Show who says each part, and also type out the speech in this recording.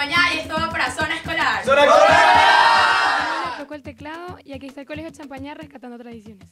Speaker 1: Champañá y esto va para Zona Escolar.
Speaker 2: ¡Zona Escolar!
Speaker 3: tocó el teclado y aquí está el Colegio Champañá rescatando tradiciones.